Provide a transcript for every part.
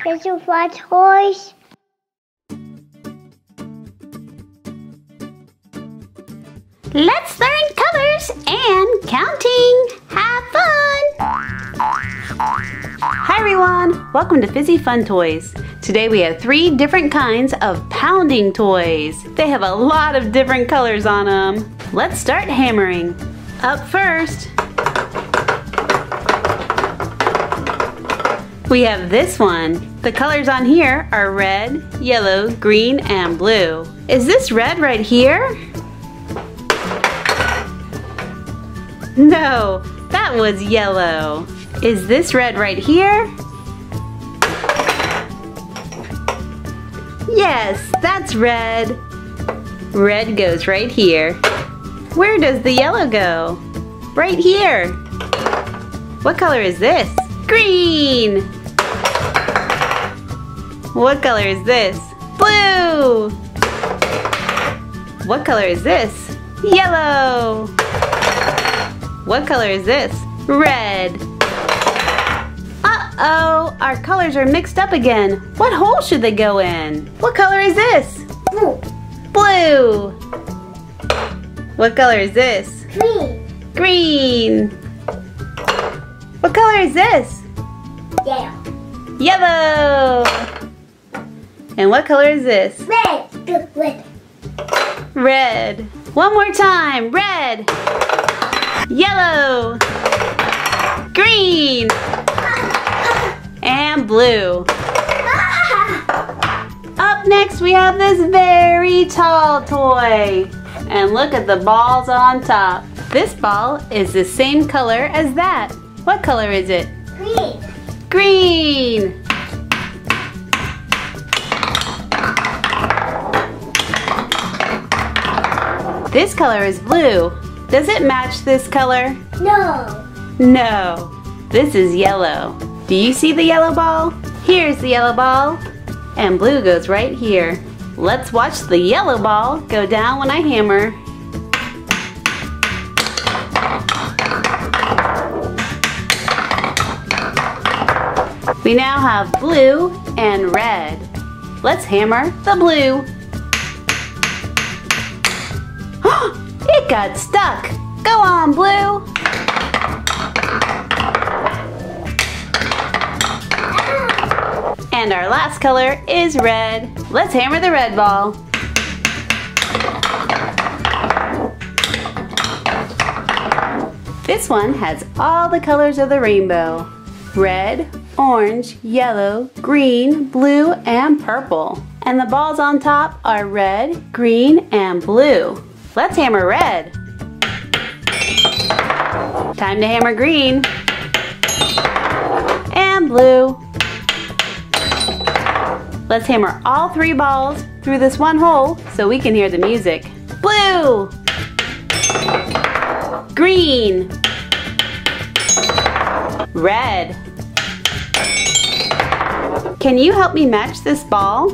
Little fun toys. Let's learn colors and counting. Have fun! Hi everyone, welcome to Fizzy Fun Toys. Today we have three different kinds of pounding toys. They have a lot of different colors on them. Let's start hammering. Up first, we have this one. The colors on here are red, yellow, green, and blue. Is this red right here? No, that was yellow. Is this red right here? Yes, that's red. Red goes right here. Where does the yellow go? Right here. What color is this? Green. What color is this? Blue. What color is this? Yellow. What color is this? Red. Uh-oh, our colors are mixed up again. What hole should they go in? What color is this? Blue. Blue. What color is this? Green. Green. What color is this? Yellow. Yellow. And what color is this? Red. Good. Red. Red. One more time. Red. Yellow. Green. And blue. Up next we have this very tall toy. And look at the balls on top. This ball is the same color as that. What color is it? Green. Green. This color is blue. Does it match this color? No. No. This is yellow. Do you see the yellow ball? Here's the yellow ball. And blue goes right here. Let's watch the yellow ball go down when I hammer. We now have blue and red. Let's hammer the blue. Got stuck. Go on, blue. And our last color is red. Let's hammer the red ball. This one has all the colors of the rainbow. Red, orange, yellow, green, blue, and purple. And the balls on top are red, green, and blue. Let's hammer red. Time to hammer green. And blue. Let's hammer all three balls through this one hole so we can hear the music. Blue. Green. Red. Can you help me match this ball?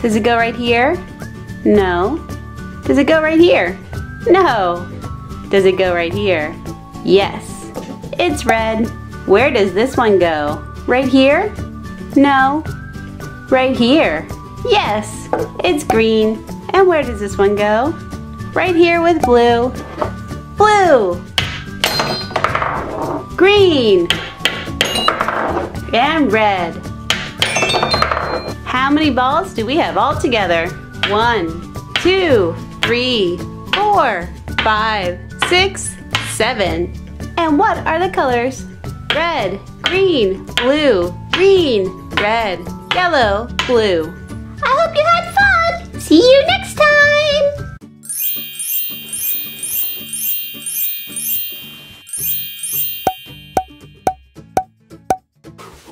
Does it go right here? No. Does it go right here? No. Does it go right here? Yes. It's red. Where does this one go? Right here? No. Right here. Yes. It's green. And where does this one go? Right here with blue. Blue. Green. And red. How many balls do we have all together? One, two, three, four, five, six, seven. And what are the colors? Red, green, blue, green, red, yellow, blue. I hope you had fun. See you next time.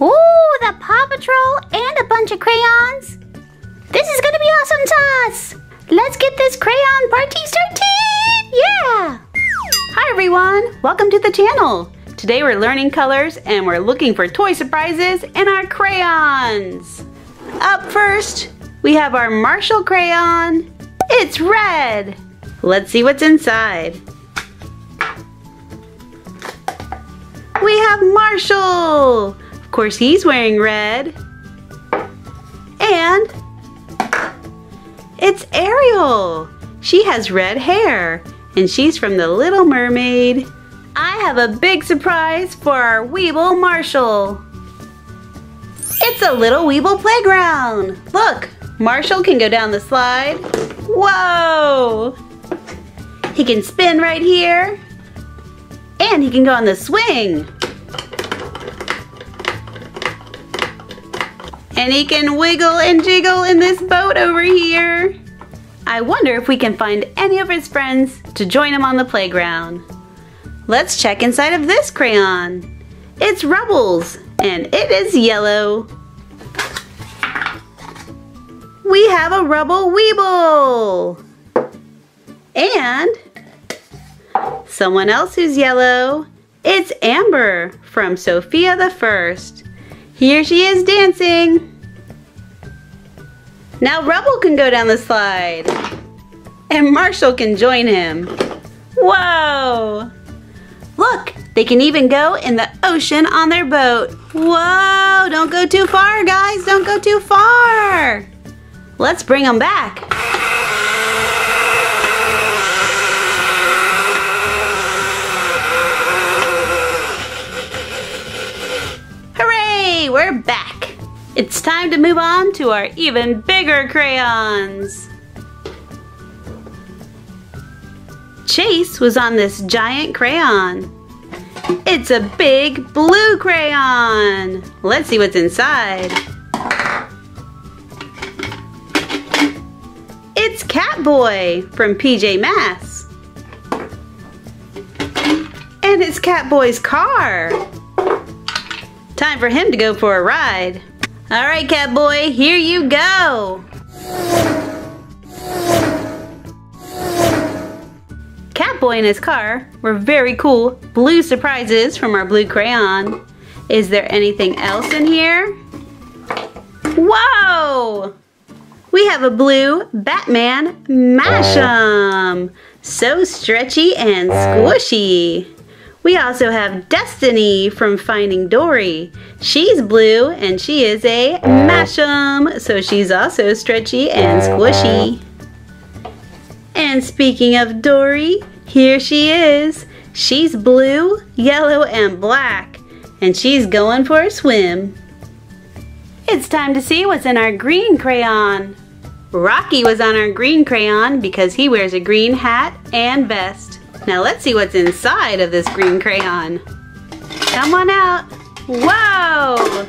Ooh, the Paw Patrol and a bunch of crayons. This is gonna be awesome to us. Let's get this crayon party started. Yeah. Hi everyone, welcome to the channel. Today we're learning colors and we're looking for toy surprises in our crayons. Up first, we have our Marshall crayon. It's red. Let's see what's inside. We have Marshall. Of course, he's wearing red. And it's Ariel. She has red hair and she's from the Little Mermaid. I have a big surprise for our Weeble Marshall. It's a little Weeble playground. Look, Marshall can go down the slide. Whoa! He can spin right here. And he can go on the swing. And he can wiggle and jiggle in this boat over here. I wonder if we can find any of his friends to join him on the playground. Let's check inside of this crayon. It's Rubbles, and it is yellow. We have a Rubble Weeble! And someone else who's yellow. It's Amber from Sofia the First. Here she is dancing. Now Rubble can go down the slide. And Marshall can join him. Whoa! Look, they can even go in the ocean on their boat. Whoa, don't go too far, guys. Don't go too far. Let's bring them back. We're back. It's time to move on to our even bigger crayons. Chase was on this giant crayon. It's a big blue crayon. Let's see what's inside. It's Catboy from PJ Masks. And it's Catboy's car. Time for him to go for a ride. All right, Catboy, here you go. Catboy and his car were very cool blue surprises from our blue crayon. Is there anything else in here? Whoa! We have a blue Batman Mash'em. So stretchy and squishy. We also have Destiny from Finding Dory. She's blue and she is a Mash'em, so she's also stretchy and squishy. And speaking of Dory, here she is. She's blue, yellow, and black, and she's going for a swim. It's time to see what's in our green crayon. Rocky was on our green crayon because he wears a green hat and vest. Now let's see what's inside of this green crayon. Come on out. Whoa!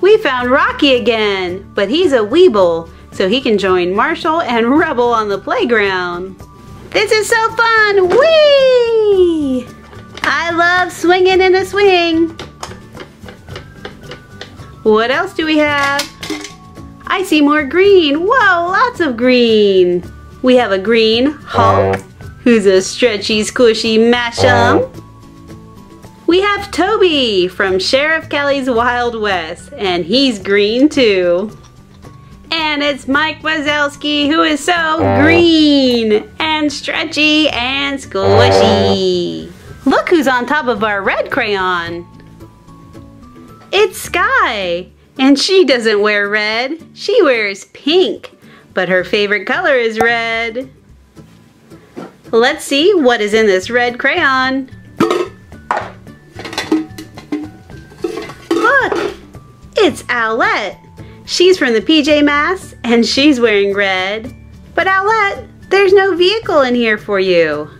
We found Rocky again, but he's a Weeble, so he can join Marshall and Rubble on the playground. This is so fun! Whee! I love swinging in a swing. What else do we have? I see more green. Whoa, lots of green. We have a green Hulk who's a stretchy, squishy Mash'em. Oh. We have Toby from Sheriff Callie's Wild West, and he's green too. And it's Mike Wazowski, who is so oh. green and stretchy and squishy. Oh. Look who's on top of our red crayon. It's Skye, and she doesn't wear red. She wears pink, but her favorite color is red. Let's see what is in this red crayon. Look, it's Owlette. She's from the PJ Masks and she's wearing red. But Owlette, there's no vehicle in here for you.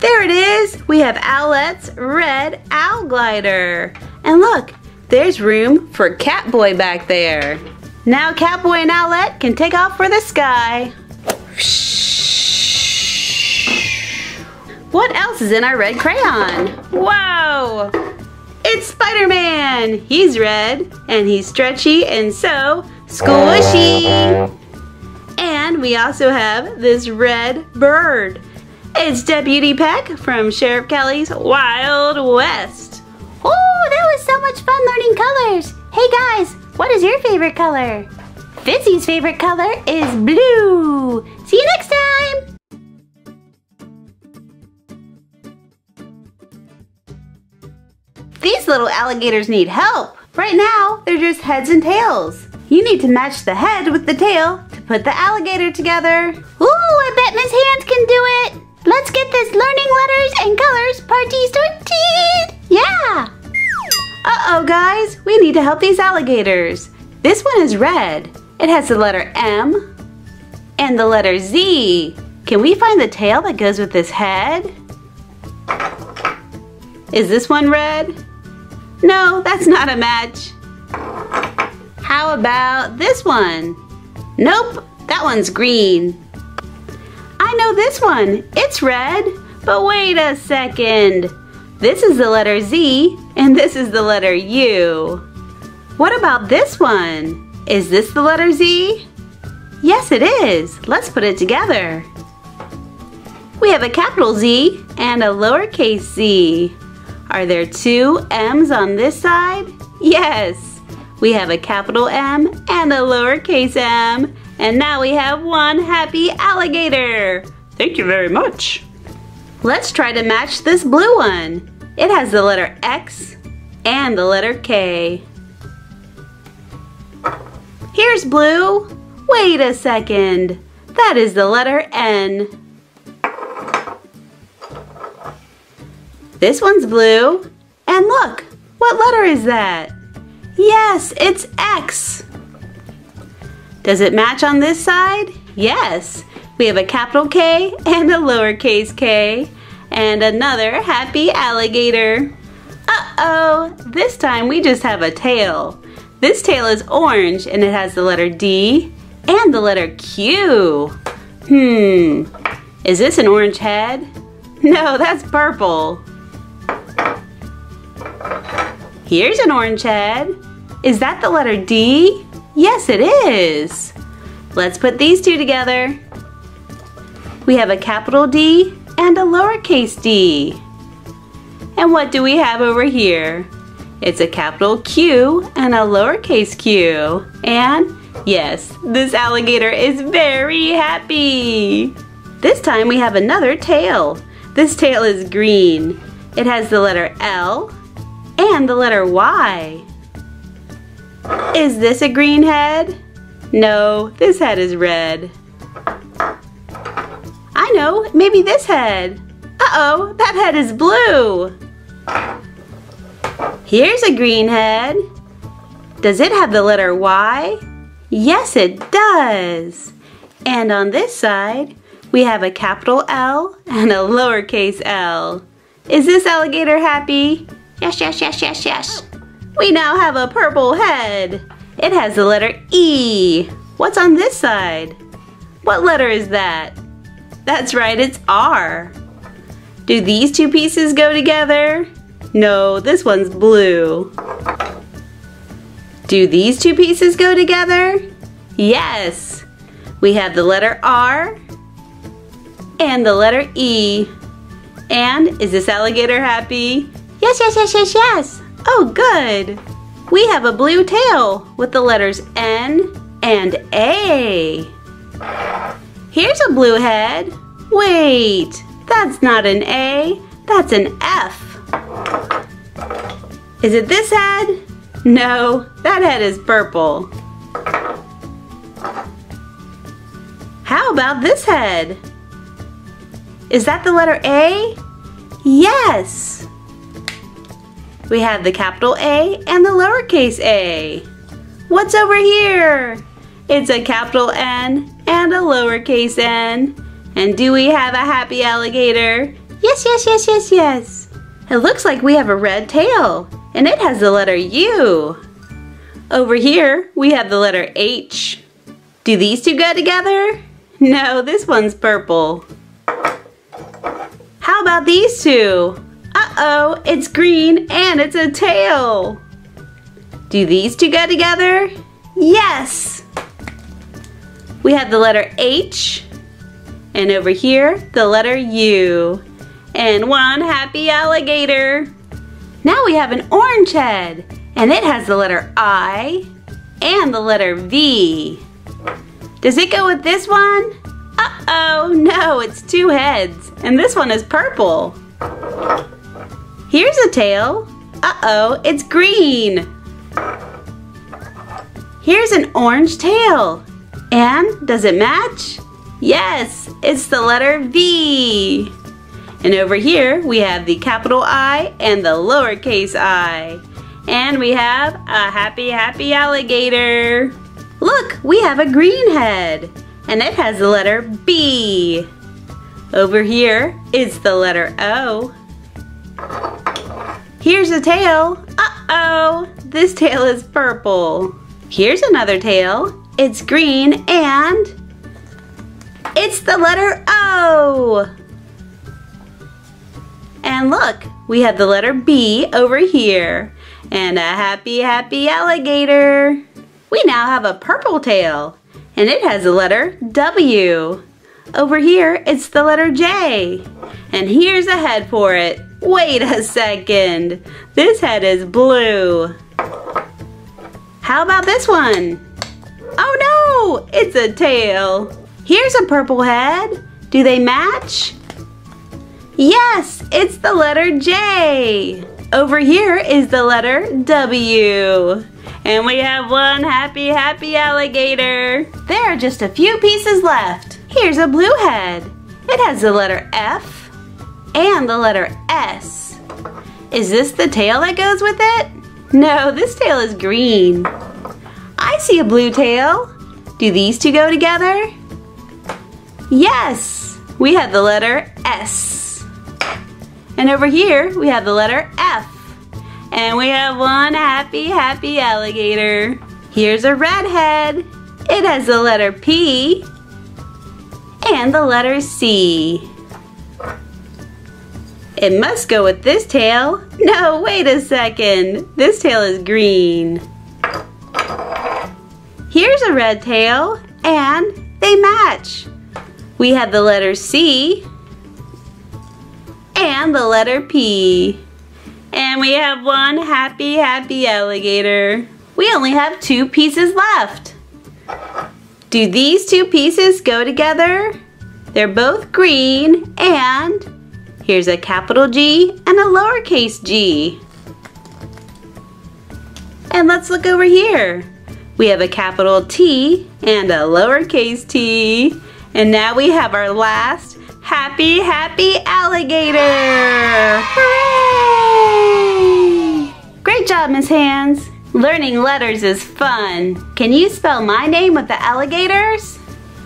There it is. We have Owlette's red owl glider. And look, there's room for Catboy back there. Now Catboy and Owlette can take off for the sky. What else is in our red crayon? Whoa! It's Spider-Man! He's red, and he's stretchy and so squishy. And we also have this red bird. It's Deputy Peck from Sheriff Callie's Wild West. Oh, that was so much fun learning colors. Hey guys, what is your favorite color? Fizzy's favorite color is blue. See you next time! These little alligators need help. Right now, they're just heads and tails. You need to match the head with the tail to put the alligator together. Ooh, I bet Miss Hands can do it. Let's get this learning letters and colors party started. Yeah. Uh-oh, guys. We need to help these alligators. This one is red. It has the letter M and the letter Z. Can we find the tail that goes with this head? Is this one red? No, that's not a match. How about this one? Nope, that one's green. I know this one, it's red. But wait a second. This is the letter Z and this is the letter U. What about this one? Is this the letter Z? Yes, it is. Let's put it together. We have a capital Z and a lowercase z. Are there two M's on this side? Yes. We have a capital M and a lowercase m. And now we have one happy alligator. Thank you very much. Let's try to match this blue one. It has the letter X and the letter K. Here's blue. Wait a second. That is the letter N. This one's blue. And look, what letter is that? Yes, it's X. Does it match on this side? Yes. We have a capital K and a lowercase k and another happy alligator. Uh-oh, this time we just have a tail. This tail is orange and it has the letter D and the letter Q. Hmm, is this an orange head? No, that's purple. Here's an orange head. Is that the letter D? Yes, it is. Let's put these two together. We have a capital D and a lowercase d. And what do we have over here? It's a capital Q and a lowercase q. And yes, this alligator is very happy. This time we have another tail. This tail is green. It has the letter L and the letter Y. Is this a green head? No, this head is red. I know, maybe this head. Uh-oh, that head is blue. Here's a green head. Does it have the letter Y? Yes, it does. And on this side, we have a capital L and a lowercase l. Is this alligator happy? Yes, yes, yes, yes, yes. We now have a purple head. It has the letter E. What's on this side? What letter is that? That's right, it's R. Do these two pieces go together? No, this one's blue. Do these two pieces go together? Yes. We have the letter R and the letter E. And is this alligator happy? Yes, yes, yes, yes, yes. Oh, good. We have a blue tail with the letters N and A. Here's a blue head. Wait, that's not an A, that's an F. Is it this head? No, that head is purple. How about this head? Is that the letter A? Yes. We have the capital A and the lowercase a. What's over here? It's a capital N and a lowercase n. And do we have a happy alligator? Yes, yes, yes, yes, yes. It looks like we have a red tail and it has the letter U. Over here, we have the letter H. Do these two go together? No, this one's purple. How about these two? Uh-oh, it's green and it's a tail. Do these two go together? Yes! We have the letter H, and over here, the letter U. And one happy alligator. Now we have an orange head, and it has the letter I and the letter V. Does it go with this one? Uh-oh, no, it's two heads, and this one is purple. Here's a tail. Uh-oh, it's green. Here's an orange tail. And does it match? Yes, it's the letter V. And over here we have the capital I and the lowercase i. And we have a happy, happy alligator. Look, we have a green head. And it has the letter B. Over here is the letter O. Here's a tail. Uh-oh, this tail is purple. Here's another tail. It's green and it's the letter O. And look, we have the letter B over here and a happy, happy alligator. We now have a purple tail and it has the letter W. Over here, it's the letter J. And here's a head for it. Wait a second. This head is blue. How about this one? Oh no, it's a tail. Here's a purple head. Do they match? Yes, it's the letter J. Over here is the letter W. And we have one happy, happy alligator. There are just a few pieces left. Here's a blue head. It has the letter F and the letter S. Is this the tail that goes with it? No, this tail is green. See a blue tail. Do these two go together? Yes, we have the letter S. And over here, we have the letter F. And we have one happy, happy alligator. Here's a redhead. It has the letter P and the letter C. It must go with this tail. No, wait a second. This tail is green. Here's a red tail and they match. We have the letter C and the letter P. And we have one happy, happy alligator. We only have two pieces left. Do these two pieces go together? They're both green and here's a capital G and a lowercase g. And let's look over here. We have a capital T and a lowercase t. And now we have our last happy, happy alligator. Hooray! Great job, Miss Hands. Learning letters is fun. Can you spell my name with the alligators?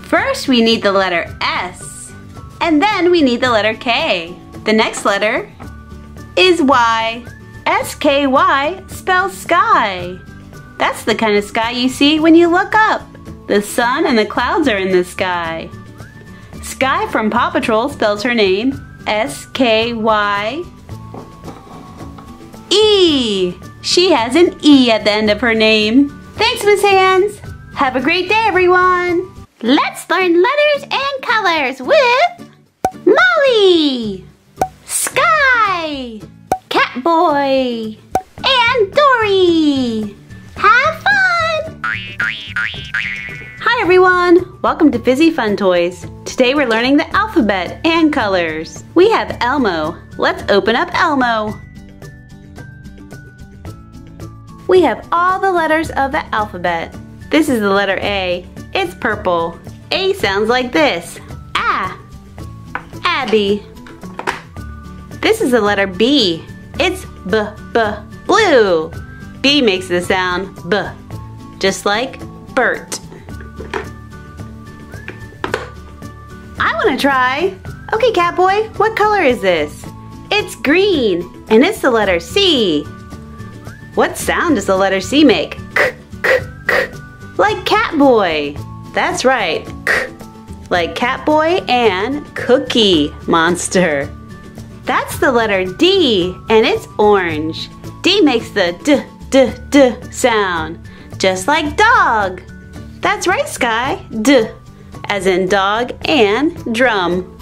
First, we need the letter S. And then we need the letter K. The next letter is Y. S-K-Y spells sky. That's the kind of sky you see when you look up. The sun and the clouds are in the sky. Sky from Paw Patrol spells her name S-K-Y E. She has an E at the end of her name. Thanks, Miss Hands. Have a great day, everyone. Let's learn letters and colors with Molly, Sky, Catboy, and Dory. Have fun! Hi everyone! Welcome to Fizzy Fun Toys. Today we're learning the alphabet and colors. We have Elmo. Let's open up Elmo. We have all the letters of the alphabet. This is the letter A. It's purple. A sounds like this. Ah. Abby. This is the letter B. It's B, B, blue. B makes the sound B, just like Bert. I want to try. Okay, Catboy, what color is this? It's green, and it's the letter C. What sound does the letter C make? K, k, k. Like Catboy. That's right. K. Like Catboy and Cookie Monster. That's the letter D, and it's orange. D makes the D, D, D sound, just like dog. That's right, Sky. D, as in dog and drum.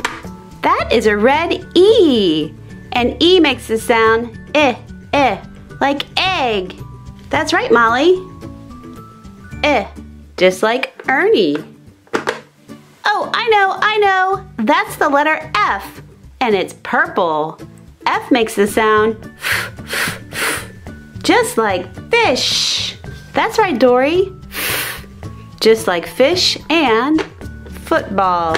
That is a red E, and E makes the sound eh, eh, like egg. That's right, Molly. Eh, just like Ernie. Oh, I know, I know. That's the letter F, and it's purple. F makes the sound Just like fish. That's right, Dory. Just like fish and football.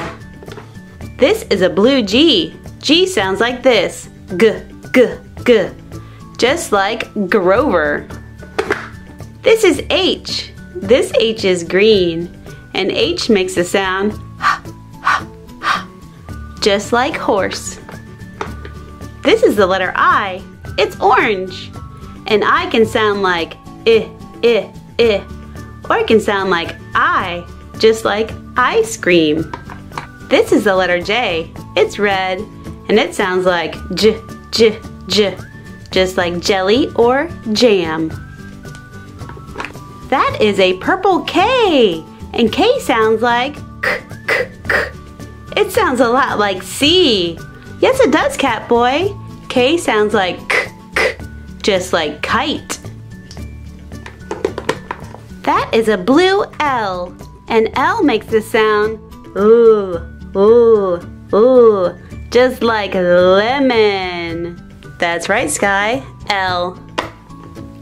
This is a blue G. G sounds like this. G, G, G. Just like Grover. This is H. This H is green. And H makes the sound just like horse. This is the letter I. It's orange. And I can sound like I, I, I. Or it can sound like I, just like ice cream. This is the letter J. It's red. And it sounds like J, J, J. Just like jelly or jam. That is a purple K. And K sounds like k, k, k. It sounds a lot like C. Yes, it does, cat boy. K sounds like just like kite. That is a blue L. And L makes the sound ooh, ooh, ooh, just like lemon. That's right, Sky. L.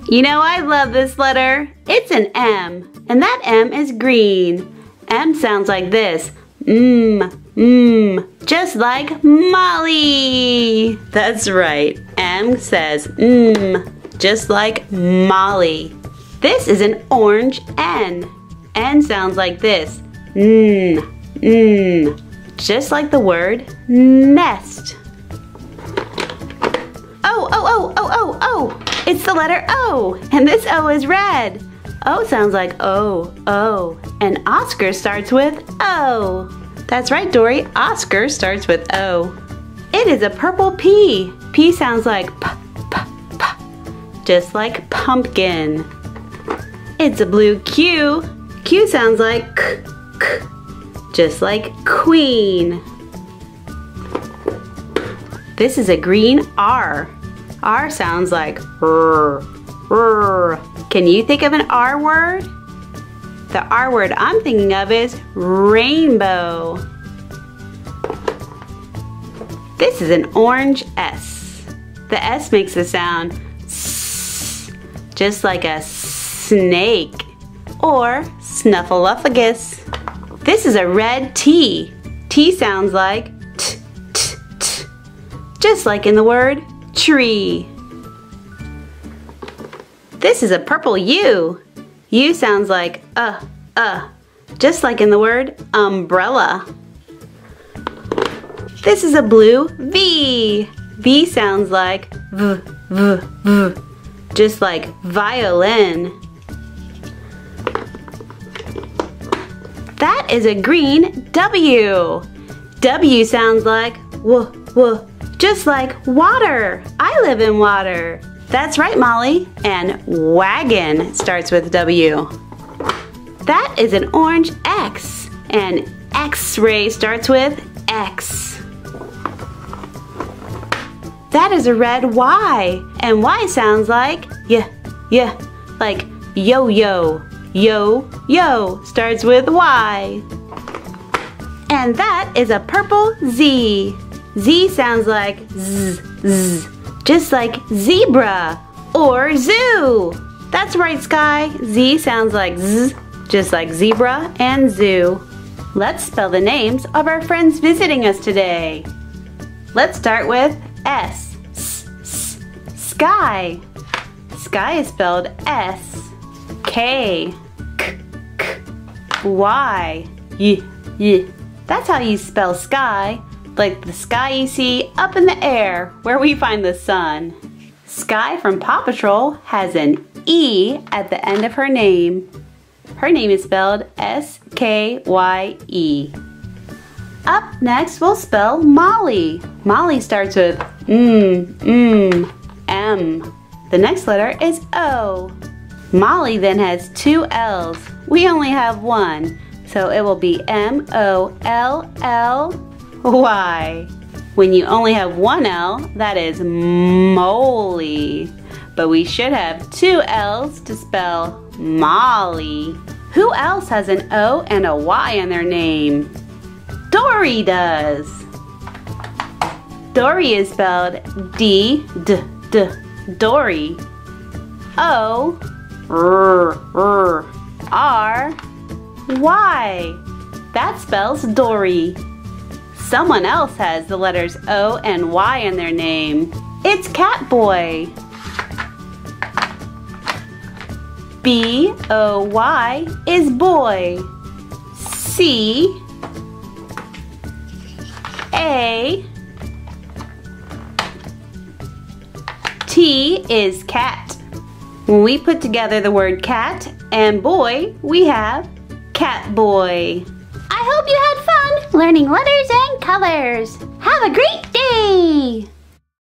You know, I love this letter. It's an M, and that M is green. M sounds like this. Mmm, mmm, just like Molly. That's right. M says mmm, just like Molly. This is an orange N. N sounds like this. Mmm, mmm, just like the word nest. Oh, oh, oh, oh, oh, oh! It's the letter O, and this O is red. O sounds like O, O, and Oscar starts with O. That's right, Dory, Oscar starts with O. It is a purple P. P sounds like P, P, P, just like pumpkin. It's a blue Q. Q sounds like K, K, just like queen. This is a green R. R sounds like R, R. Can you think of an R word? The R word I'm thinking of is rainbow. This is an orange S. The S makes the sound just like a snake or snuffleupagus. This is a red T. T sounds like t, t, t, just like in the word tree. This is a purple U. U sounds like uh, uh, just like in the word umbrella. This is a blue V. V sounds like v, v, v, just like violin. That is a green W. W sounds like w, w, just like water. I live in water. That's right, Molly. And wagon starts with W. That is an orange X. And X-ray starts with X. That is a red Y. And Y sounds like yeah, yeah, like yo-yo. Yo, yo starts with Y. And that is a purple Z. Z sounds like z, z, just like zebra or zoo. That's right, Sky. Z sounds like z, just like zebra and zoo. Let's spell the names of our friends visiting us today. Let's start with S. S, S sky. Sky is spelled S. K. K, K. Y. Y, Y. That's how you spell sky like the sky you see up in the air where we find the sun. Sky from Paw Patrol has an E at the end of her name. Her name is spelled S-K-Y-E. Up next, we'll spell Molly. Molly starts with M, M, M. The next letter is O. Molly then has two L's. We only have one, so it will be M-O-L-L why? When you only have one L, that is moly. But we should have two L's to spell Molly. Who else has an O and a Y in their name? Dory does. Dory is spelled D D D Dory. O R R R Y. That spells Dory. Someone else has the letters O and Y in their name. It's Catboy. B O Y is boy. C A T is cat. When we put together the word cat and boy, we have cat boy. I hope you had fun learning letters and colors. Have a great day!